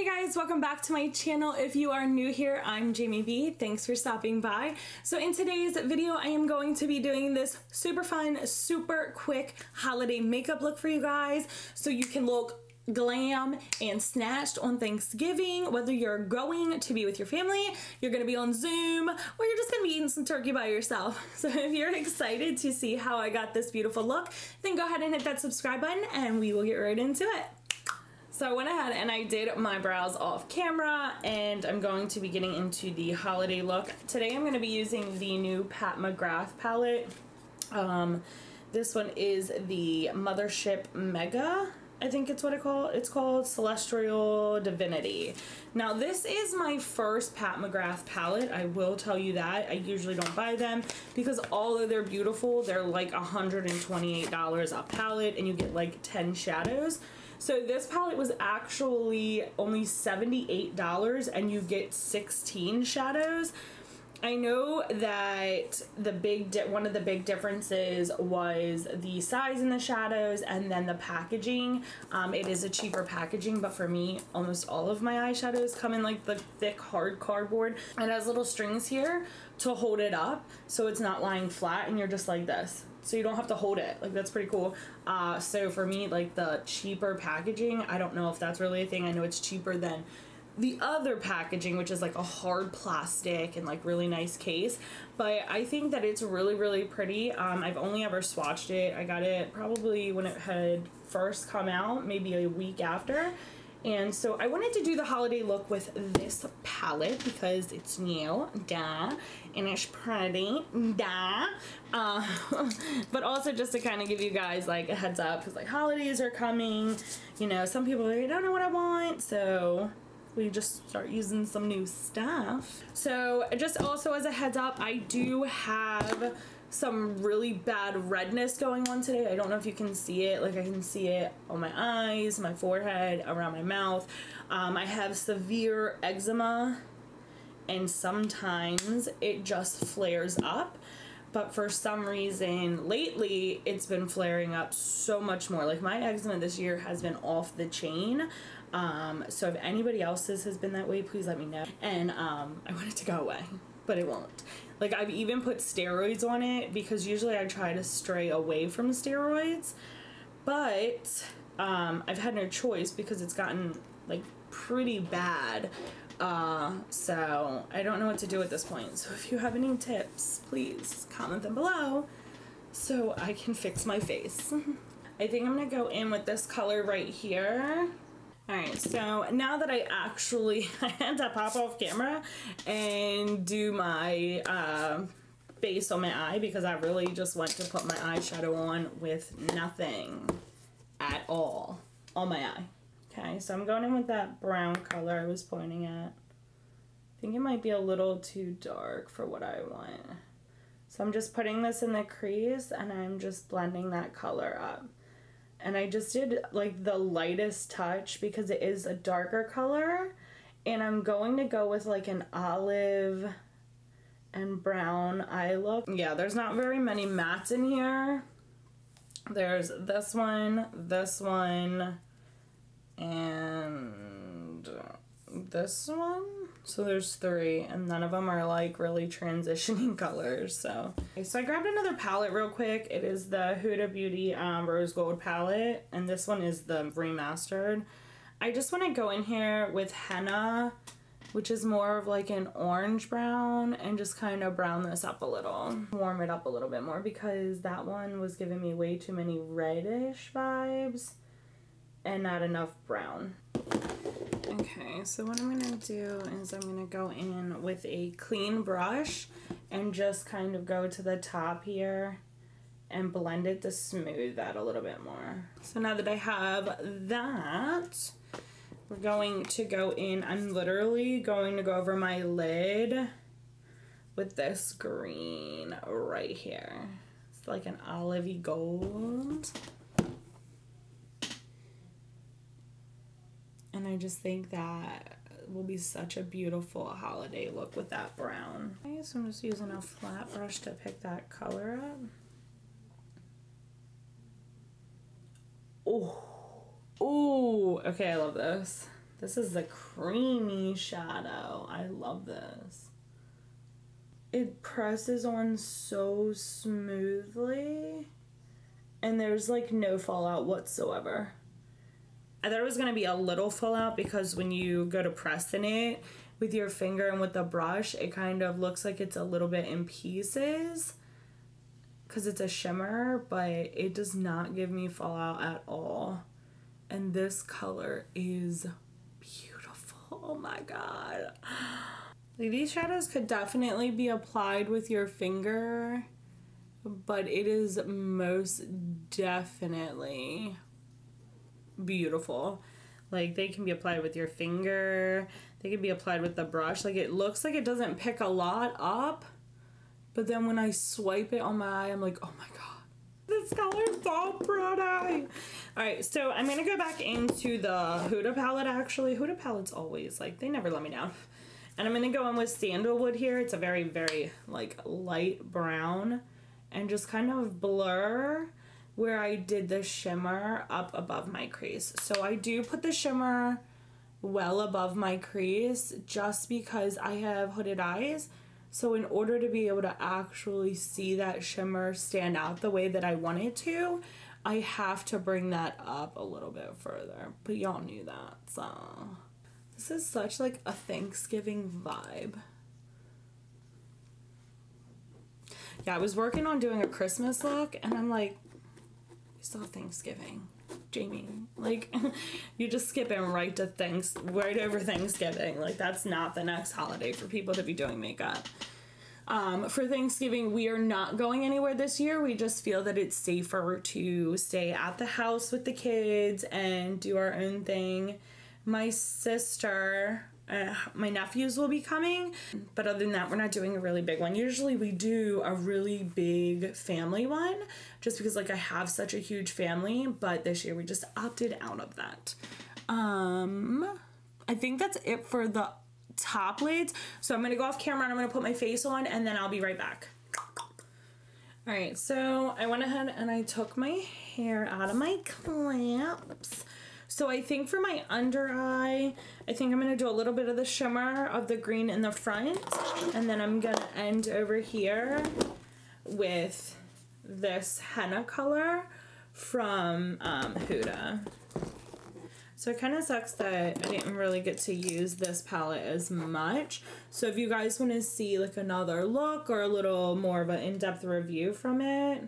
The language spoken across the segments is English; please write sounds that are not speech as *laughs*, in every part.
Hey guys, welcome back to my channel. If you are new here, I'm Jamie Bee. Thanks for stopping by. So in today's video, I am going to be doing this super fun, super quick holiday makeup look for you guys so you can look glam and snatched on Thanksgiving, whether you're going to be with your family, you're gonna be on Zoom, or you're just gonna be eating some turkey by yourself. *laughs* So if you're excited to see how I got this beautiful look, then go ahead and hit that subscribe button and we will get right into it. So I went ahead and I did my brows off camera and I'm going to be getting into the holiday look. Today I'm going to be using the new Pat McGrath palette. Um, this one is the Mothership Mega. I think it's what it called. It's called Celestial Divinity. Now this is my first Pat McGrath palette. I will tell you that. I usually don't buy them because although they're beautiful, they're like $128 a palette and you get like 10 shadows. So this palette was actually only $78 and you get 16 shadows. I know that the big one of the big differences was the size in the shadows and then the packaging. Um, it is a cheaper packaging, but for me, almost all of my eyeshadows come in like the thick hard cardboard. It has little strings here to hold it up so it's not lying flat and you're just like this so you don't have to hold it. Like that's pretty cool. Uh, so for me like the cheaper packaging I don't know if that's really a thing. I know it's cheaper than the other packaging which is like a hard plastic and like really nice case. But I think that it's really really pretty. Um, I've only ever swatched it. I got it probably when it had first come out maybe a week after and so I wanted to do the holiday look with this palette because it's new, duh, and it's pretty, duh. Uh, *laughs* but also just to kind of give you guys like a heads up because like holidays are coming. You know, some people like, I don't know what I want, so we just start using some new stuff. So just also as a heads up, I do have some really bad redness going on today. I don't know if you can see it. Like I can see it on my eyes, my forehead, around my mouth. Um, I have severe eczema and sometimes it just flares up. But for some reason, lately, it's been flaring up so much more. Like, my eczema this year has been off the chain. Um, so if anybody else's has been that way, please let me know. And um, I want it to go away, but it won't. Like I've even put steroids on it because usually I try to stray away from steroids. But um, I've had no choice because it's gotten like pretty bad. Uh, so I don't know what to do at this point. So if you have any tips, please comment them below so I can fix my face. *laughs* I think I'm gonna go in with this color right here. Alright, so now that I actually I *laughs* had to pop off camera and do my uh, base on my eye because I really just went to put my eyeshadow on with nothing at all on my eye. Okay, so I'm going in with that brown color I was pointing at. I think it might be a little too dark for what I want. So I'm just putting this in the crease and I'm just blending that color up and I just did like the lightest touch because it is a darker color and I'm going to go with like an olive and brown eye look. Yeah, there's not very many mattes in here. There's this one, this one, and this one. So there's three, and none of them are like really transitioning *laughs* colors. So, okay, so I grabbed another palette real quick. It is the Huda Beauty um, Rose Gold palette, and this one is the remastered. I just want to go in here with henna, which is more of like an orange brown, and just kind of brown this up a little, warm it up a little bit more because that one was giving me way too many reddish vibes and not enough brown. Okay, so what I'm going to do is I'm going to go in with a clean brush and just kind of go to the top here and blend it to smooth that a little bit more. So now that I have that, we're going to go in, I'm literally going to go over my lid with this green right here. It's like an olivey gold. And I just think that will be such a beautiful holiday look with that brown. Okay, so I'm just using a flat brush to pick that color up. Oh, oh, okay, I love this. This is the creamy shadow. I love this. It presses on so smoothly and there's like no fallout whatsoever. I thought it was gonna be a little fallout because when you go to press in it with your finger and with the brush, it kind of looks like it's a little bit in pieces because it's a shimmer, but it does not give me fallout at all. And this color is beautiful. Oh my god. These shadows could definitely be applied with your finger, but it is most definitely beautiful. Like they can be applied with your finger, they can be applied with the brush. Like it looks like it doesn't pick a lot up, but then when I swipe it on my eye, I'm like, oh my god. This color is so pretty. Alright, so I'm gonna go back into the Huda palette actually. Huda palettes always, like, they never let me down. And I'm gonna go in with Sandalwood here. It's a very, very, like, light brown. And just kind of blur where I did the shimmer up above my crease. So I do put the shimmer well above my crease just because I have hooded eyes so in order to be able to actually see that shimmer stand out the way that I want it to, I have to bring that up a little bit further. But y'all knew that, so this is such like a Thanksgiving vibe. Yeah, I was working on doing a Christmas look and I'm like, we still have Thanksgiving. Jamie. Like, *laughs* you're just skipping right to things, right over Thanksgiving. Like, that's not the next holiday for people to be doing makeup. Um, for Thanksgiving, we are not going anywhere this year. We just feel that it's safer to stay at the house with the kids and do our own thing. My sister uh, my nephews will be coming, but other than that, we're not doing a really big one. Usually, we do a really big family one just because, like, I have such a huge family, but this year we just opted out of that. Um, I think that's it for the top lids. So I'm gonna go off camera and I'm gonna put my face on and then I'll be right back. All right, so I went ahead and I took my hair out of my clamps. So I think for my under eye, I think I'm going to do a little bit of the shimmer of the green in the front. And then I'm going to end over here with this henna color from um, Huda. So it kind of sucks that I didn't really get to use this palette as much. So if you guys want to see like another look or a little more of an in-depth review from it,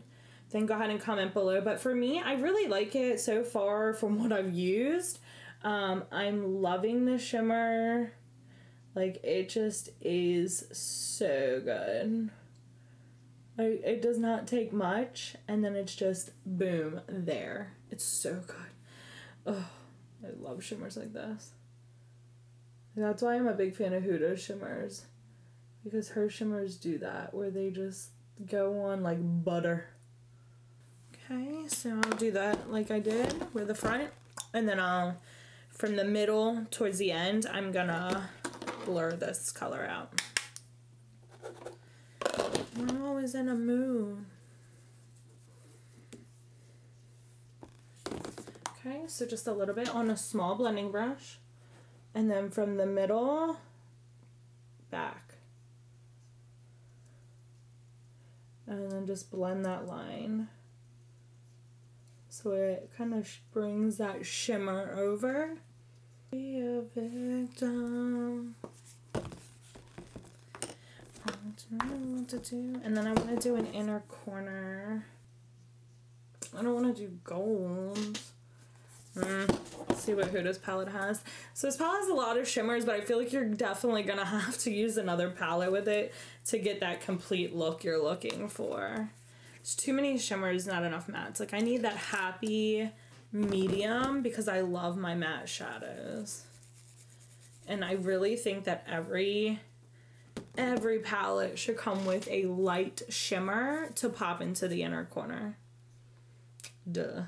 then go ahead and comment below. But for me, I really like it so far from what I've used. Um, I'm loving the shimmer. Like, it just is so good. I, it does not take much, and then it's just boom, there. It's so good. Oh, I love shimmers like this. That's why I'm a big fan of Huda shimmers. Because her shimmers do that, where they just go on like butter. Okay, so I'll do that like I did with the front. And then I'll, from the middle towards the end, I'm gonna blur this color out. I'm always in a mood. Okay, so just a little bit on a small blending brush. And then from the middle, back. And then just blend that line. So it kind of brings that shimmer over. Be a victim. What to do. And then I want to do an inner corner. I don't want to do gold. Mm, see what Huda's palette has. So this palette has a lot of shimmers, but I feel like you're definitely going *laughs* to have to use another palette with it to get that complete look you're looking for. It's too many shimmers, not enough mattes. Like I need that happy medium because I love my matte shadows. And I really think that every every palette should come with a light shimmer to pop into the inner corner. Duh.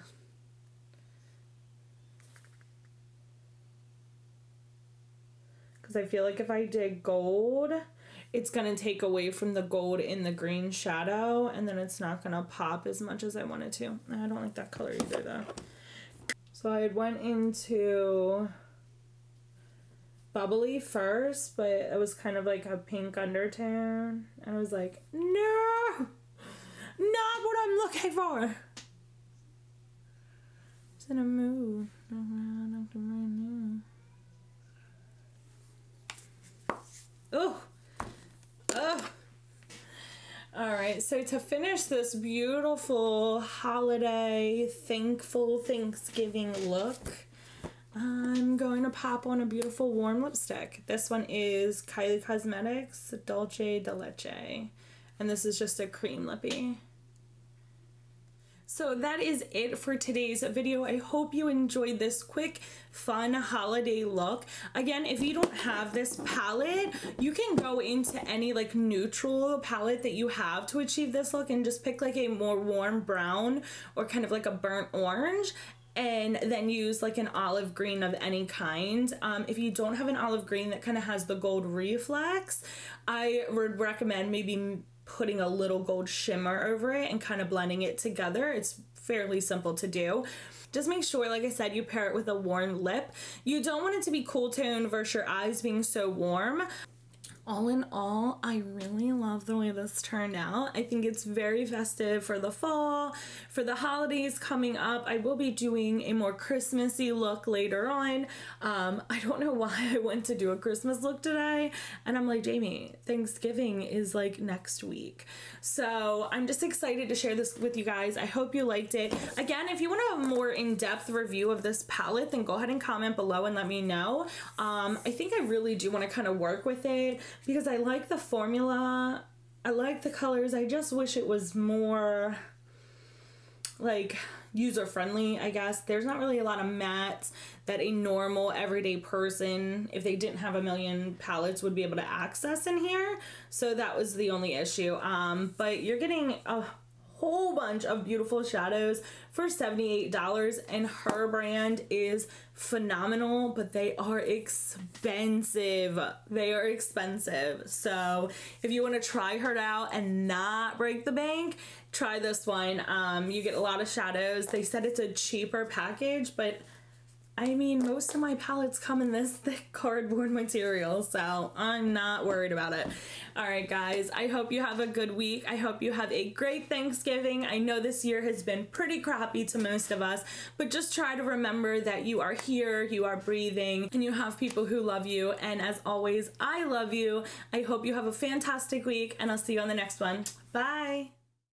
Because I feel like if I did gold, it's going to take away from the gold in the green shadow and then it's not going to pop as much as I wanted to. I don't like that color either though. So I went into bubbly first, but it was kind of like a pink undertone. And I was like, no, not what I'm looking for. It's in a mood. Oh. All right, so to finish this beautiful holiday, thankful Thanksgiving look, I'm going to pop on a beautiful warm lipstick. This one is Kylie Cosmetics Dolce de Leche, and this is just a cream lippy. So that is it for today's video. I hope you enjoyed this quick, fun holiday look. Again, if you don't have this palette, you can go into any like neutral palette that you have to achieve this look and just pick like a more warm brown or kind of like a burnt orange and then use like an olive green of any kind. Um, if you don't have an olive green that kind of has the gold reflex, I would recommend maybe putting a little gold shimmer over it and kind of blending it together. It's fairly simple to do. Just make sure, like I said, you pair it with a warm lip. You don't want it to be cool tone versus your eyes being so warm all in all, I really love the way this turned out. I think it's very festive for the fall, for the holidays coming up. I will be doing a more Christmassy look later on. Um, I don't know why I went to do a Christmas look today. And I'm like, Jamie, Thanksgiving is like next week. So I'm just excited to share this with you guys. I hope you liked it. Again, if you want a more in-depth review of this palette, then go ahead and comment below and let me know. Um, I think I really do want to kind of work with it because I like the formula. I like the colors. I just wish it was more like user friendly, I guess. There's not really a lot of mattes that a normal everyday person, if they didn't have a million palettes, would be able to access in here. So that was the only issue. Um, but you're getting a whole bunch of beautiful shadows for $78 and her brand is phenomenal but they are expensive. They are expensive. So if you want to try her out and not break the bank try this one. Um, you get a lot of shadows. They said it's a cheaper package but I mean, most of my palettes come in this *laughs* thick cardboard material, so I'm not worried about it. All right, guys, I hope you have a good week. I hope you have a great Thanksgiving. I know this year has been pretty crappy to most of us, but just try to remember that you are here, you are breathing, and you have people who love you. And as always, I love you. I hope you have a fantastic week, and I'll see you on the next one. Bye.